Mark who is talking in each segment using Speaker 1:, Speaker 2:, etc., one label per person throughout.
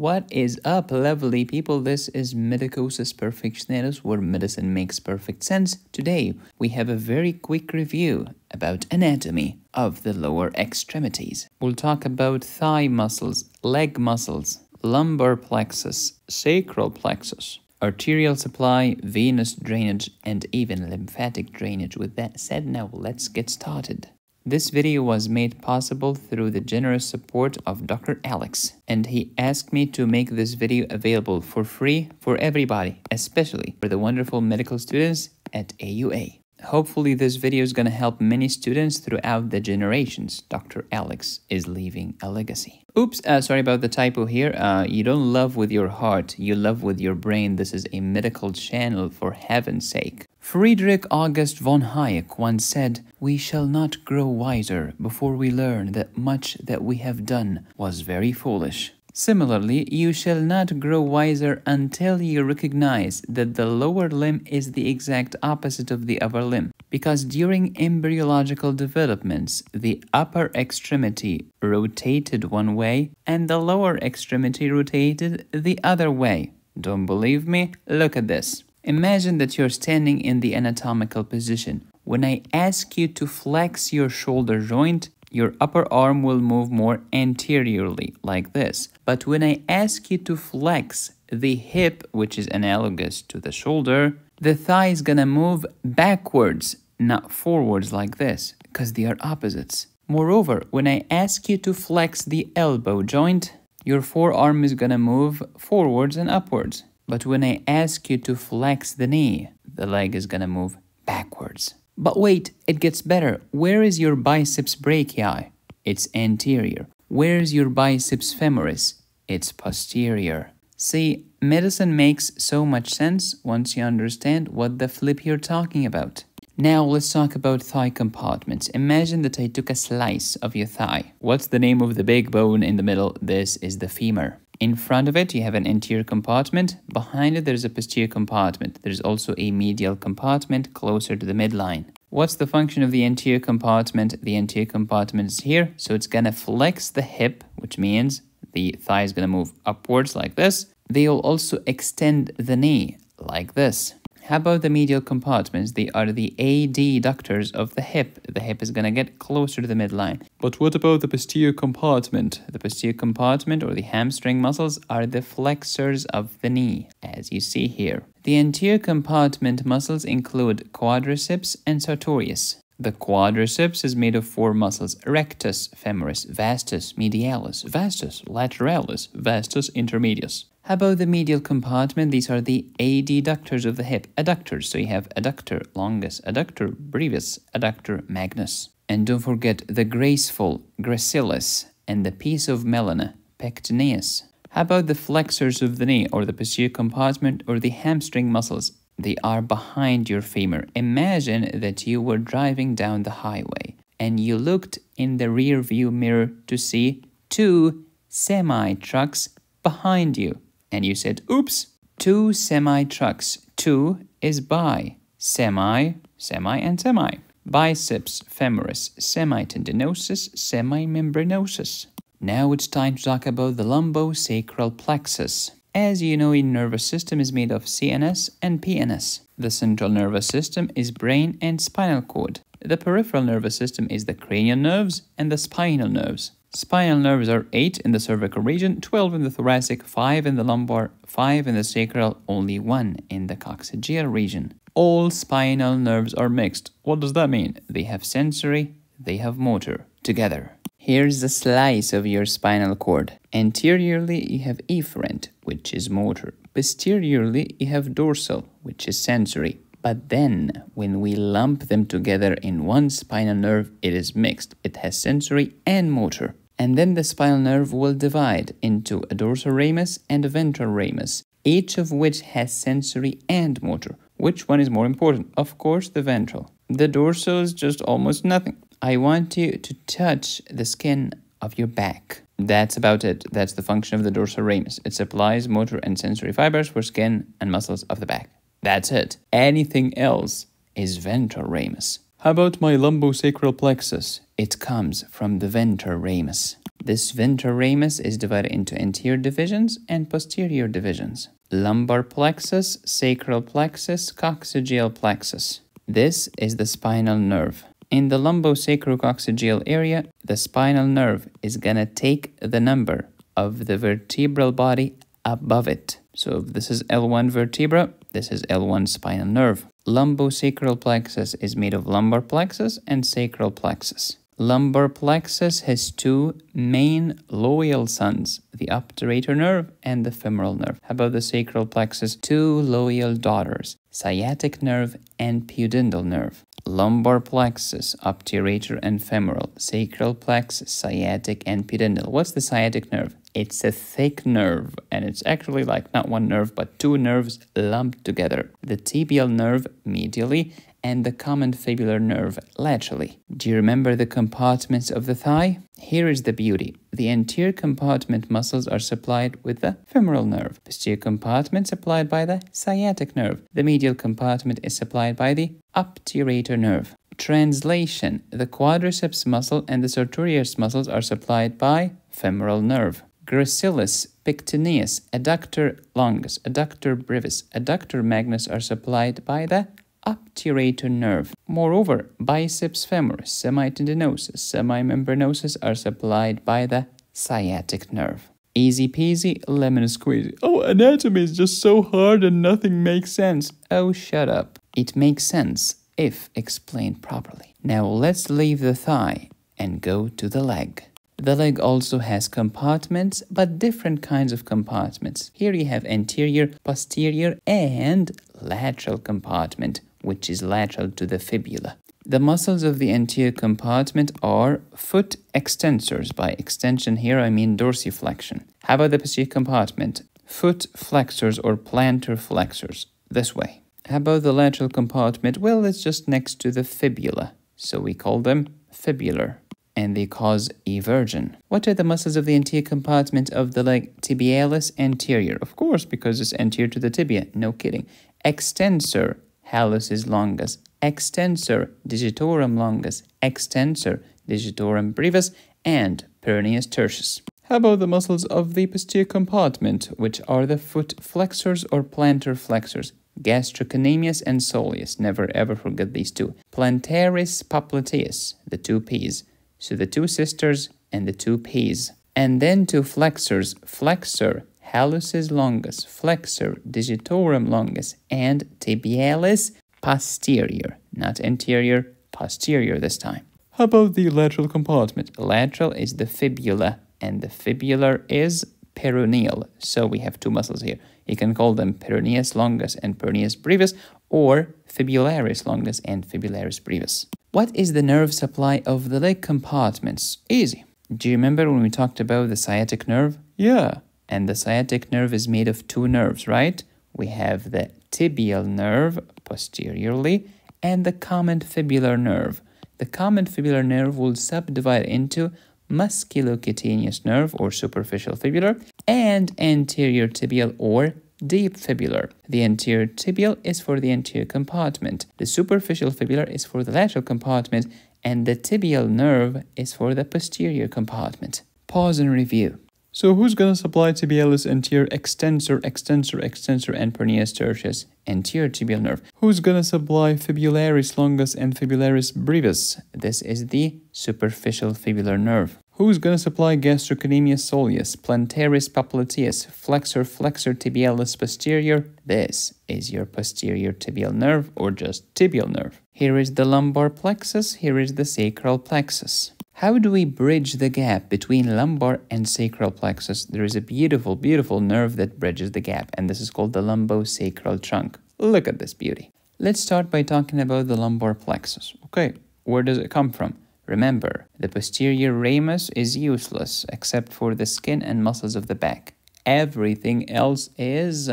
Speaker 1: What is up, lovely people? This is Medicosis Perfectionalis, where medicine makes perfect sense. Today, we have a very quick review about anatomy of the lower extremities. We'll talk about thigh muscles, leg muscles, lumbar plexus, sacral plexus, arterial supply, venous drainage, and even lymphatic drainage. With that said, now let's get started. This video was made possible through the generous support of Dr. Alex, and he asked me to make this video available for free for everybody, especially for the wonderful medical students at AUA. Hopefully this video is going to help many students throughout the generations. Dr. Alex is leaving a legacy. Oops, uh, sorry about the typo here. Uh, you don't love with your heart, you love with your brain. This is a medical channel for heaven's sake. Friedrich August von Hayek once said, We shall not grow wiser before we learn that much that we have done was very foolish. Similarly, you shall not grow wiser until you recognize that the lower limb is the exact opposite of the upper limb, because during embryological developments, the upper extremity rotated one way and the lower extremity rotated the other way. Don't believe me? Look at this. Imagine that you're standing in the anatomical position. When I ask you to flex your shoulder joint, your upper arm will move more anteriorly, like this. But when I ask you to flex the hip, which is analogous to the shoulder, the thigh is gonna move backwards, not forwards like this, because they are opposites. Moreover, when I ask you to flex the elbow joint, your forearm is gonna move forwards and upwards. But when I ask you to flex the knee, the leg is gonna move backwards. But wait, it gets better. Where is your biceps brachii? It's anterior. Where's your biceps femoris? It's posterior. See, medicine makes so much sense once you understand what the flip you're talking about. Now let's talk about thigh compartments. Imagine that I took a slice of your thigh. What's the name of the big bone in the middle? This is the femur. In front of it, you have an anterior compartment. Behind it, there's a posterior compartment. There's also a medial compartment closer to the midline. What's the function of the anterior compartment? The anterior compartment is here, so it's gonna flex the hip, which means the thigh is gonna move upwards like this. They will also extend the knee like this. How about the medial compartments? They are the adductors of the hip. The hip is going to get closer to the midline. But what about the posterior compartment? The posterior compartment or the hamstring muscles are the flexors of the knee, as you see here. The anterior compartment muscles include quadriceps and sartorius. The quadriceps is made of four muscles rectus, femoris, vastus, medialis, vastus, lateralis, vastus intermedius. About the medial compartment? These are the adductors of the hip, adductors. So you have adductor longus, adductor brevis, adductor magnus. And don't forget the graceful gracilis and the piece of melena, pectineus. How about the flexors of the knee or the posterior compartment or the hamstring muscles? They are behind your femur. Imagine that you were driving down the highway and you looked in the rear view mirror to see two semi trucks behind you and you said, oops, two semi trucks. Two is bi, semi, semi, and semi. Biceps femoris, semitendinosus, semimembranosus. Now it's time to talk about the lumbosacral plexus. As you know, your nervous system is made of CNS and PNS. The central nervous system is brain and spinal cord. The peripheral nervous system is the cranial nerves and the spinal nerves. Spinal nerves are 8 in the cervical region, 12 in the thoracic, 5 in the lumbar, 5 in the sacral, only 1 in the coccygeal region. All spinal nerves are mixed. What does that mean? They have sensory, they have motor, together. Here's a slice of your spinal cord. Anteriorly, you have efferent, which is motor. Posteriorly, you have dorsal, which is sensory. But then, when we lump them together in one spinal nerve, it is mixed. It has sensory and motor. And then the spinal nerve will divide into a dorsal ramus and a ventral ramus, each of which has sensory and motor. Which one is more important? Of course, the ventral. The dorsal is just almost nothing. I want you to touch the skin of your back. That's about it. That's the function of the dorsal ramus. It supplies motor and sensory fibers for skin and muscles of the back. That's it. Anything else is ventral ramus. How about my lumbosacral plexus? It comes from the ventral ramus. This ventral ramus is divided into anterior divisions and posterior divisions. Lumbar plexus, sacral plexus, coccygeal plexus. This is the spinal nerve. In the lumbosacrococcygeal area, the spinal nerve is gonna take the number of the vertebral body above it. So this is L1 vertebra, this is L1 spinal nerve. Lumbosacral plexus is made of lumbar plexus and sacral plexus. Lumbar plexus has two main loyal sons, the obturator nerve and the femoral nerve. How about the sacral plexus? Two loyal daughters, sciatic nerve and pudendal nerve. Lumbar plexus, obturator and femoral. Sacral plexus, sciatic and pudendal. What's the sciatic nerve? It's a thick nerve, and it's actually like not one nerve, but two nerves lumped together. The tibial nerve medially and the common fibular nerve laterally. Do you remember the compartments of the thigh? Here is the beauty. The anterior compartment muscles are supplied with the femoral nerve. The posterior compartment supplied by the sciatic nerve. The medial compartment is supplied by the obturator nerve. Translation The quadriceps muscle and the sartorius muscles are supplied by femoral nerve. Gracilis, pectineus, adductor longus, adductor brevis, adductor magnus are supplied by the obturator nerve. Moreover, biceps femoris, semitendinosus, semimembranosus are supplied by the sciatic nerve. Easy peasy, lemon squeezy. Oh, anatomy is just so hard and nothing makes sense. Oh, shut up. It makes sense if explained properly. Now let's leave the thigh and go to the leg. The leg also has compartments, but different kinds of compartments. Here you have anterior, posterior, and lateral compartment which is lateral to the fibula. The muscles of the anterior compartment are foot extensors. By extension here, I mean dorsiflexion. How about the posterior compartment? Foot flexors or plantar flexors. This way. How about the lateral compartment? Well, it's just next to the fibula. So we call them fibular and they cause eversion. What are the muscles of the anterior compartment of the leg? Tibialis anterior. Of course, because it's anterior to the tibia. No kidding. Extensor hallucis longus, extensor digitorum longus, extensor digitorum brevis, and peroneus tertius. How about the muscles of the posterior compartment, which are the foot flexors or plantar flexors? Gastrocnemius and soleus, never ever forget these two. Plantaris popliteus, the two P's. So the two sisters and the two P's. And then two flexors, flexor hallucis longus, flexor digitorum longus, and tibialis posterior, not anterior, posterior this time. How about the lateral compartment? Lateral is the fibula, and the fibular is peroneal. So we have two muscles here. You can call them peroneus longus and peroneus brevis, or fibularis longus and fibularis brevis. What is the nerve supply of the leg compartments? Easy. Do you remember when we talked about the sciatic nerve? Yeah. And the sciatic nerve is made of two nerves, right? We have the tibial nerve posteriorly and the common fibular nerve. The common fibular nerve will subdivide into musculocutaneous nerve or superficial fibular and anterior tibial or deep fibular. The anterior tibial is for the anterior compartment. The superficial fibular is for the lateral compartment and the tibial nerve is for the posterior compartment. Pause and review. So who's going to supply tibialis anterior extensor, extensor, extensor, and peroneus tertius, anterior tibial nerve? Who's going to supply fibularis longus and fibularis brevis? This is the superficial fibular nerve. Who's going to supply gastrocnemius soleus, plantaris popliteus, flexor, flexor tibialis posterior? This is your posterior tibial nerve or just tibial nerve. Here is the lumbar plexus, here is the sacral plexus. How do we bridge the gap between lumbar and sacral plexus? There is a beautiful, beautiful nerve that bridges the gap, and this is called the lumbosacral trunk. Look at this beauty. Let's start by talking about the lumbar plexus. Okay, where does it come from? Remember, the posterior ramus is useless except for the skin and muscles of the back. Everything else is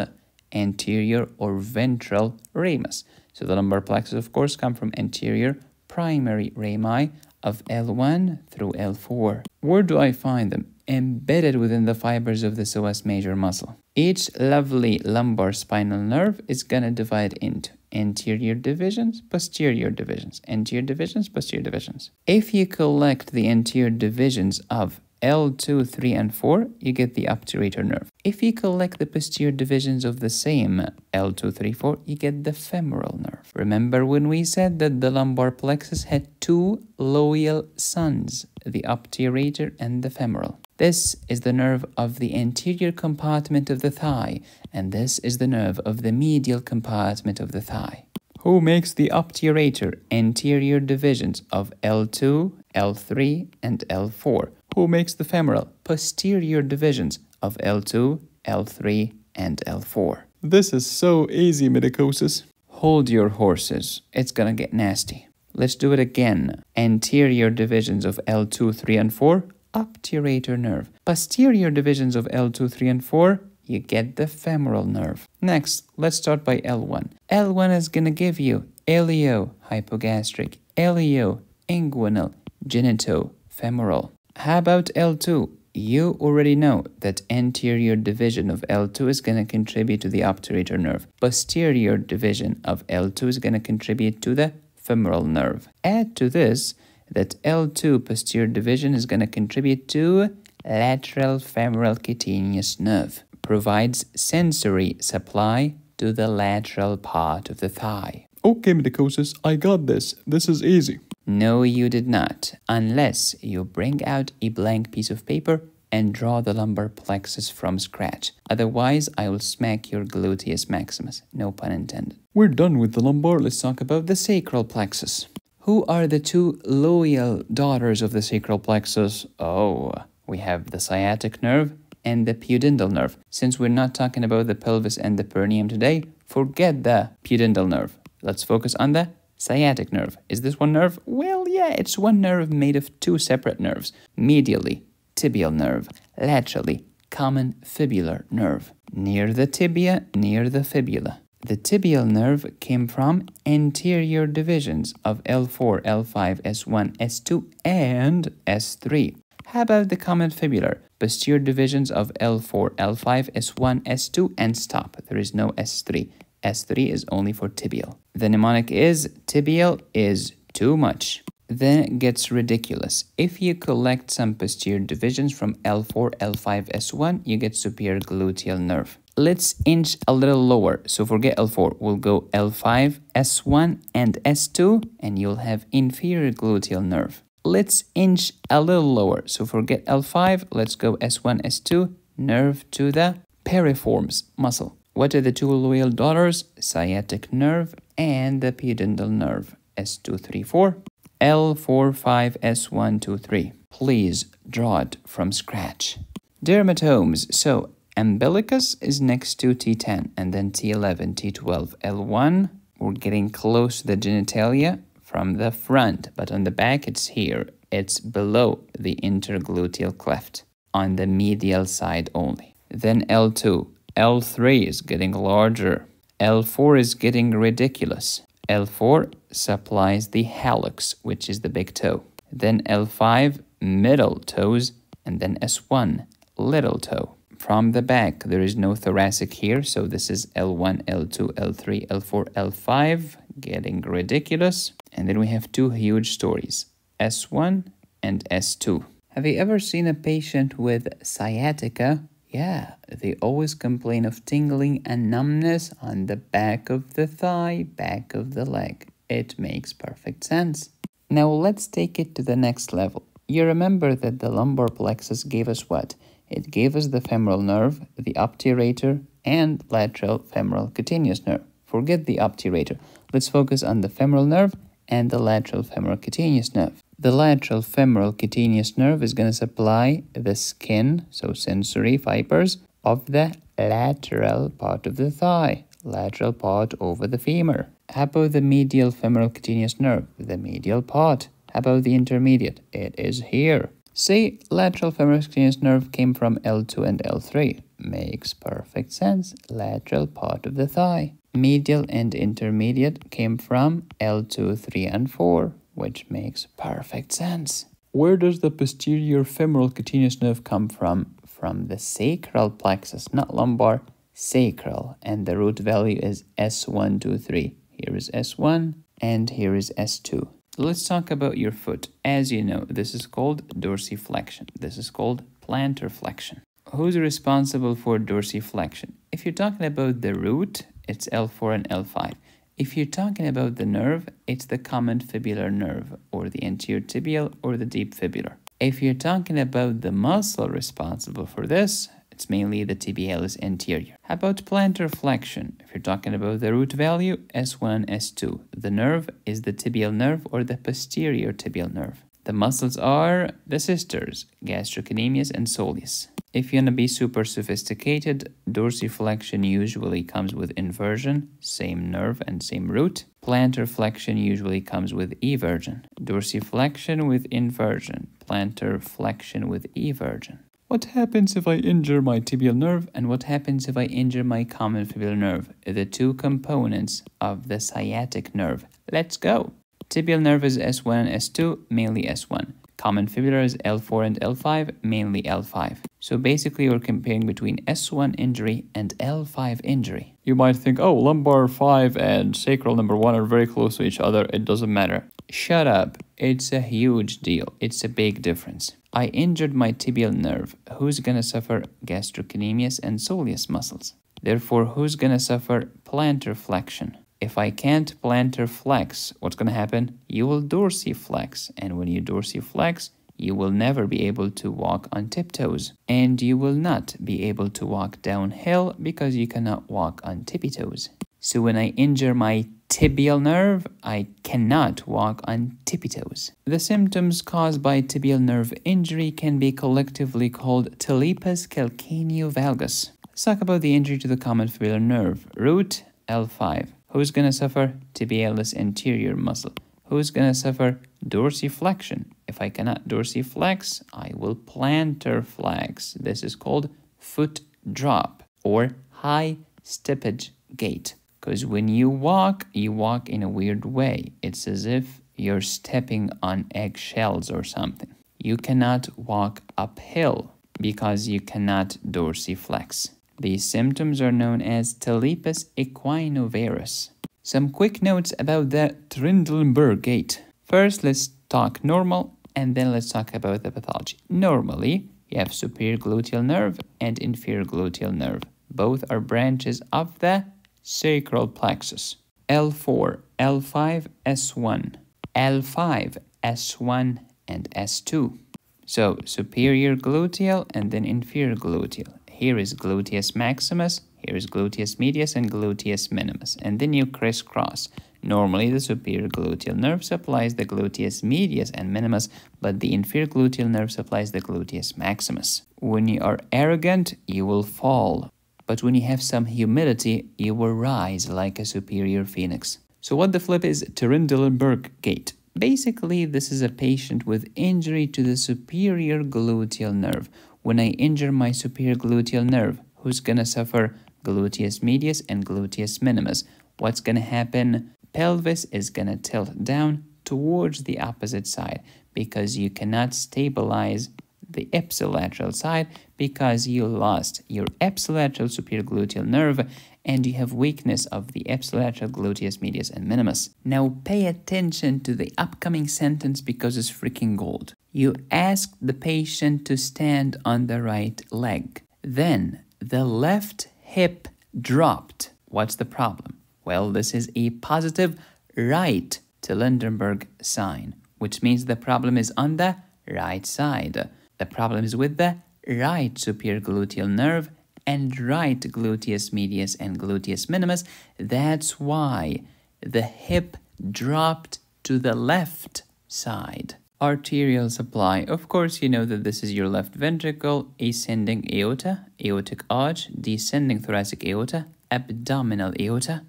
Speaker 1: anterior or ventral ramus. So the lumbar plexus, of course, come from anterior primary rami of L1 through L4. Where do I find them? Embedded within the fibers of the psoas major muscle. Each lovely lumbar spinal nerve is gonna divide into anterior divisions, posterior divisions, anterior divisions, posterior divisions. If you collect the anterior divisions of L2, 3, and 4, you get the obturator nerve. If you collect the posterior divisions of the same L2, 3, 4, you get the femoral nerve. Remember when we said that the lumbar plexus had two loyal sons, the obturator and the femoral. This is the nerve of the anterior compartment of the thigh, and this is the nerve of the medial compartment of the thigh. Who makes the obturator anterior divisions of L2, L3, and L4? Who makes the femoral posterior divisions of L2, L3, and L4?
Speaker 2: This is so easy, medicosis.
Speaker 1: Hold your horses, it's gonna get nasty. Let's do it again. Anterior divisions of L2, 3, and 4, obturator nerve. Posterior divisions of L2, 3, and 4, you get the femoral nerve. Next, let's start by L1. L1 is gonna give you ilio, hypogastric, ilio, inguinal, genito, femoral. How about L2? You already know that anterior division of L2 is going to contribute to the obturator nerve. Posterior division of L2 is going to contribute to the femoral nerve. Add to this that L2 posterior division is going to contribute to lateral femoral cutaneous nerve. Provides sensory supply to the lateral part of the thigh.
Speaker 2: Okay, medicosis, I got this. This is easy.
Speaker 1: No, you did not, unless you bring out a blank piece of paper and draw the lumbar plexus from scratch. Otherwise, I will smack your gluteus maximus. No pun intended.
Speaker 2: We're done with the lumbar.
Speaker 1: Let's talk about the sacral plexus. Who are the two loyal daughters of the sacral plexus? Oh, we have the sciatic nerve and the pudendal nerve. Since we're not talking about the pelvis and the perineum today, forget the pudendal nerve. Let's focus on the sciatic nerve. Is this one nerve? Well, yeah, it's one nerve made of two separate nerves. Medially, tibial nerve. Laterally, common fibular nerve. Near the tibia, near the fibula. The tibial nerve came from anterior divisions of L4, L5, S1, S2, and S3. How about the common fibular? Posterior divisions of L4, L5, S1, S2, and stop. There is no S3. S3 is only for tibial. The mnemonic is tibial is too much. Then it gets ridiculous. If you collect some posterior divisions from L4, L5, S1, you get superior gluteal nerve. Let's inch a little lower. So forget L4. We'll go L5, S1, and S2, and you'll have inferior gluteal nerve. Let's inch a little lower. So forget L5. Let's go S1, S2, nerve to the piriformis muscle. What are the two loyal daughters? Sciatic nerve and the pudendal nerve. S234, L45, S123. Please draw it from scratch. Dermatomes. So umbilicus is next to T10 and then T11, T12, L1. We're getting close to the genitalia from the front, but on the back it's here. It's below the intergluteal cleft on the medial side only. Then L2, L3 is getting larger. L4 is getting ridiculous. L4 supplies the hallux, which is the big toe. Then L5, middle toes, and then S1, little toe. From the back, there is no thoracic here, so this is L1, L2, L3, L4, L5, getting ridiculous. And then we have two huge stories, S1 and S2. Have you ever seen a patient with sciatica yeah, they always complain of tingling and numbness on the back of the thigh, back of the leg. It makes perfect sense. Now let's take it to the next level. You remember that the lumbar plexus gave us what? It gave us the femoral nerve, the obturator, and lateral femoral cutaneous nerve. Forget the obturator. Let's focus on the femoral nerve and the lateral femoral cutaneous nerve. The lateral femoral cutaneous nerve is going to supply the skin, so sensory fibers, of the lateral part of the thigh, lateral part over the femur. How about the medial femoral cutaneous nerve, the medial part? How about the intermediate? It is here. See, lateral femoral cutaneous nerve came from L2 and L3. Makes perfect sense. Lateral part of the thigh. Medial and intermediate came from L2, 3, and 4 which makes perfect sense. Where does the posterior femoral cutaneous nerve come from? From the sacral plexus, not lumbar, sacral, and the root value is S123. Here is S1 and here is S2. Let's talk about your foot. As you know, this is called dorsiflexion. This is called plantar flexion. Who's responsible for dorsiflexion? If you're talking about the root, it's L4 and L5. If you're talking about the nerve, it's the common fibular nerve, or the anterior tibial, or the deep fibular. If you're talking about the muscle responsible for this, it's mainly the tibialis anterior. How about plantar flexion? If you're talking about the root value, S1 S2. The nerve is the tibial nerve or the posterior tibial nerve. The muscles are the sisters, gastrocnemius and soleus. If you want to be super sophisticated, dorsiflexion usually comes with inversion, same nerve and same root. Plantar flexion usually comes with eversion. Dorsiflexion with inversion, plantar flexion with eversion. What happens if I injure my tibial nerve and what happens if I injure my common fibular nerve, the two components of the sciatic nerve? Let's go! Tibial nerve is S1 and S2, mainly S1. Common fibular is L4 and L5, mainly L5. So basically we're comparing between S1 injury and L5 injury.
Speaker 2: You might think, oh, lumbar 5 and sacral number 1 are very close to each other. It doesn't matter.
Speaker 1: Shut up. It's a huge deal. It's a big difference. I injured my tibial nerve. Who's gonna suffer gastrocnemius and soleus muscles? Therefore, who's gonna suffer plantar flexion? If I can't plantar flex, what's gonna happen? You will dorsiflex, and when you dorsiflex, you will never be able to walk on tiptoes, and you will not be able to walk downhill because you cannot walk on tippy toes. So when I injure my tibial nerve, I cannot walk on tippy toes. The symptoms caused by tibial nerve injury can be collectively called talipes calcaneovalgus. Let's talk about the injury to the common fibular nerve, root L5. Who's gonna suffer tibialis anterior muscle? Who's gonna suffer dorsiflexion? If I cannot dorsiflex, I will plantar flex. This is called foot drop or high steppage gait. Because when you walk, you walk in a weird way. It's as if you're stepping on eggshells or something. You cannot walk uphill because you cannot dorsiflex. These symptoms are known as talipes equinovarus. Some quick notes about the Trendelenburg gait. First, let's talk normal and then let's talk about the pathology. Normally, you have superior gluteal nerve and inferior gluteal nerve. Both are branches of the sacral plexus. L4, L5, S1, L5, S1, and S2. So superior gluteal and then inferior gluteal. Here is gluteus maximus, here is gluteus medius and gluteus minimus. And then you crisscross. Normally, the superior gluteal nerve supplies the gluteus medius and minimus, but the inferior gluteal nerve supplies the gluteus maximus. When you are arrogant, you will fall but when you have some humility, you will rise like a superior phoenix. So what the flip is Trendelenburg gait. Basically, this is a patient with injury to the superior gluteal nerve. When I injure my superior gluteal nerve, who's gonna suffer gluteus medius and gluteus minimus? What's gonna happen? Pelvis is gonna tilt down towards the opposite side because you cannot stabilize the ipsilateral side because you lost your ipsilateral superior gluteal nerve and you have weakness of the ipsilateral gluteus medius and minimus. Now pay attention to the upcoming sentence because it's freaking gold. You ask the patient to stand on the right leg. Then the left hip dropped. What's the problem? Well, this is a positive right Trendelenburg sign, which means the problem is on the right side. The problem is with the right superior gluteal nerve and right gluteus medius and gluteus minimus. That's why the hip dropped to the left side. Arterial supply. Of course, you know that this is your left ventricle, ascending aorta, aortic arch, descending thoracic aorta, abdominal aorta.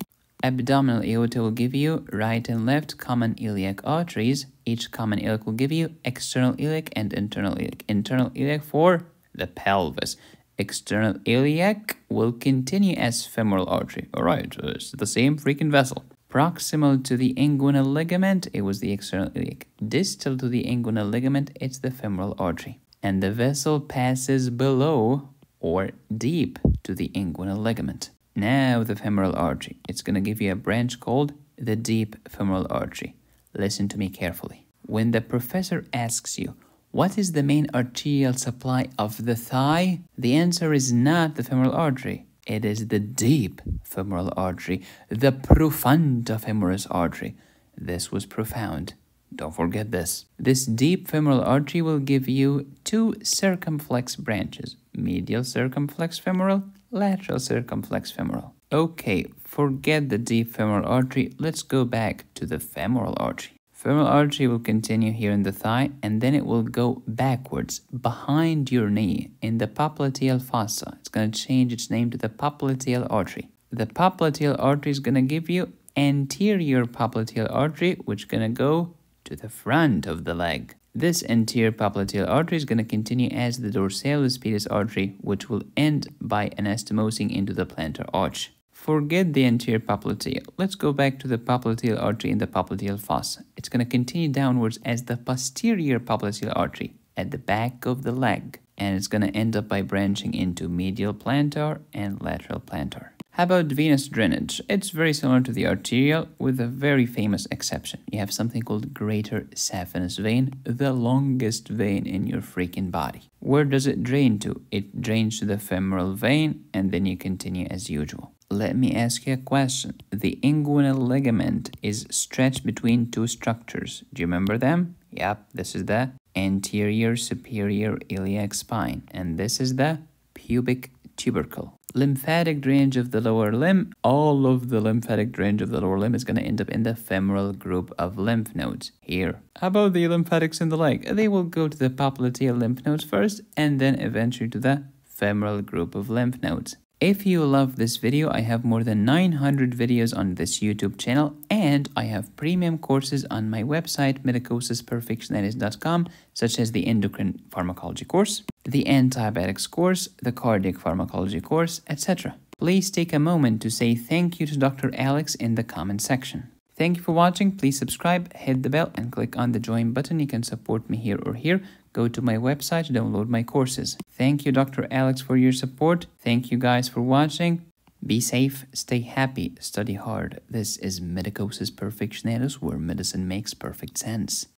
Speaker 1: Abdominal aorta will give you right and left common iliac arteries. Each common iliac will give you external iliac and internal iliac. Internal iliac for the pelvis. External iliac will continue as femoral artery. Alright, it's the same freaking vessel. Proximal to the inguinal ligament, it was the external iliac. Distal to the inguinal ligament, it's the femoral artery. And the vessel passes below or deep to the inguinal ligament. Now the femoral artery. It's going to give you a branch called the deep femoral artery. Listen to me carefully. When the professor asks you, what is the main arterial supply of the thigh? The answer is not the femoral artery. It is the deep femoral artery, the profunda femoris artery. This was profound. Don't forget this. This deep femoral artery will give you two circumflex branches, medial circumflex femoral, lateral circumflex femoral. Okay, forget the deep femoral artery. Let's go back to the femoral artery. Femoral artery will continue here in the thigh and then it will go backwards behind your knee in the popliteal fossa. It's going to change its name to the popliteal artery. The popliteal artery is going to give you anterior popliteal artery which is going to go to the front of the leg. This anterior popliteal artery is going to continue as the dorsalis pedis artery which will end by anastomosing into the plantar arch. Forget the anterior popliteal. Let's go back to the popliteal artery in the popliteal fossa. It's going to continue downwards as the posterior popliteal artery at the back of the leg. And it's going to end up by branching into medial plantar and lateral plantar. How about venous drainage? It's very similar to the arterial with a very famous exception. You have something called greater saphenous vein, the longest vein in your freaking body. Where does it drain to? It drains to the femoral vein and then you continue as usual. Let me ask you a question. The inguinal ligament is stretched between two structures. Do you remember them? Yep, this is the anterior superior iliac spine, and this is the pubic tubercle. Lymphatic drainage of the lower limb, all of the lymphatic drainage of the lower limb is going to end up in the femoral group of lymph nodes here. How about the lymphatics in the leg? They will go to the popliteal lymph nodes first and then eventually to the femoral group of lymph nodes. If you love this video, I have more than 900 videos on this YouTube channel and I have premium courses on my website medicosisperfectionalis.com such as the endocrine pharmacology course, the antibiotics course, the cardiac pharmacology course, etc. Please take a moment to say thank you to Dr. Alex in the comment section. Thank you for watching. Please subscribe, hit the bell, and click on the join button. You can support me here or here. Go to my website download my courses. Thank you, Dr. Alex, for your support. Thank you guys for watching. Be safe, stay happy, study hard. This is Medicosis Perfectionalis, where medicine makes perfect sense.